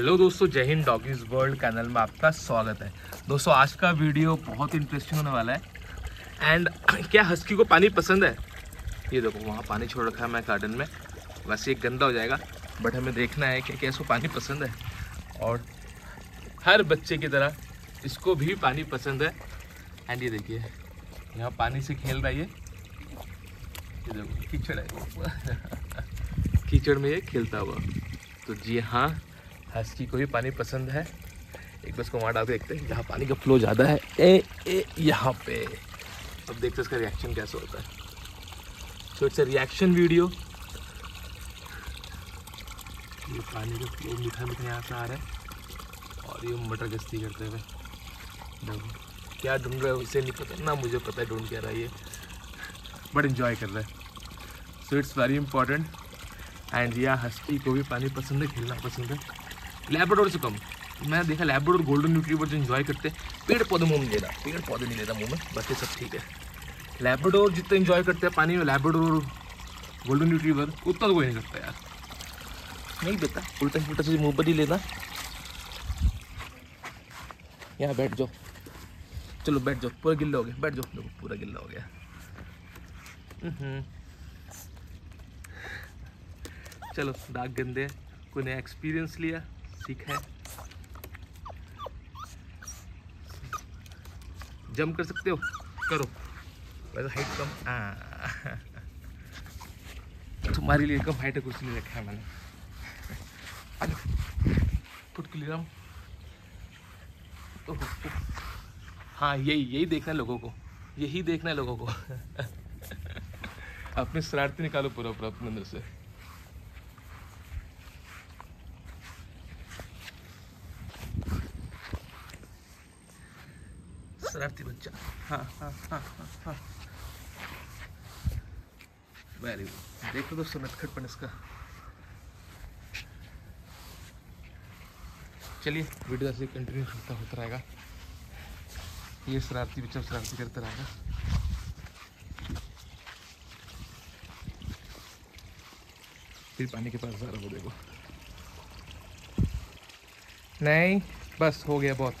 Hello दोस्तों, जय Hind doggies world channel में आपका स्वागत है। दोस्तों, आज का वीडियो बहुत इंटरेस्टिंग होने वाला है। एंड क्या हस्की को पानी पसंद है? ये देखो, वहाँ पानी छोड़ रखा है मैं गार्डन में। वैसे एक गंदा हो जाएगा बट हमें देखना है कि क्या इसको पानी पसंद है। और हर बच्चे की तरह इसको भी पानी पसंद है। एंड ये देखिए, यहाँ पानी से खेल रहा है ये। ये देखो, कीचड़ है। कीचड़ में ये खेलता हुआ। तो जी हाँ हस्की को भी पानी पसंद है? एक बस को वहाँ डाल देखते हैं जहाँ पानी का फ्लो ज़्यादा है। ए ए, यहाँ पे। अब देखते हैं इसका रिएक्शन कैसा होता है। So it's a reaction video ये पानी का फ्लो मीठा मीठा यहाँ से आ रहा है। और ये मटर गश्ती करते हुए। क्या ढूंढ रहा है? उसे नहीं पता। ना मुझे पता है, ढूंढ क्या रहा है ये। बट इन्जॉय कर रहा है। So it's very important and या हस्की को भी पानी पसंद है, खेलना पसंद है। लेब्राडोर से कम। मैं देखा लेब्राडोर गोल्डन न्यूट्रीवर जो इन्जॉय करते हैं, पेड़ पौधे मुँह में लेना, पेड़ पौधे नहीं लेता मुँह में बाकी सब ठीक है। लेब्राडोर जितना इन्जॉय करते हैं पानी में लेब्राडोर गोल्डन न्यूट्रीवर उतना तो कोई नहीं करता यार। नहीं देता, उल्टा पुल्टा से मुँह पर ही लेना। यहाँ बैठ जाओ। चलो बैठ जाओ, पूरा गिल्ला हो गया, बैठ जाओ। देखो, पूरा गिल्ला हो गया। हम्म। चलो, दाग गंदे कोई नया एक्सपीरियंस लिया। सीखा है। जम कर सकते हो? करो। वैसे हाइट कम तुम्हारे लिए कम हाइट है, कुछ नहीं रखा है मैंने। फुट क्लियर तो हाँ यही यही देखना है लोगों को। यही देखना है लोगों को। अपने शरारती निकालो पूरा पूरा, अपने अंदर से। शरारती बच्चा। हाँ हाँ हाँ हाँ हाँ। वेरी गुड देखो दोस्तों नटखटपन इसका। चलिए वीडियो ऐसे कंटिन्यू होता होता रहेगा। ये शरारती बच्चा शरारती करता रहेगा। फिर पानी के पास जा रहा वो देखो नहीं, बस हो गया बहुत।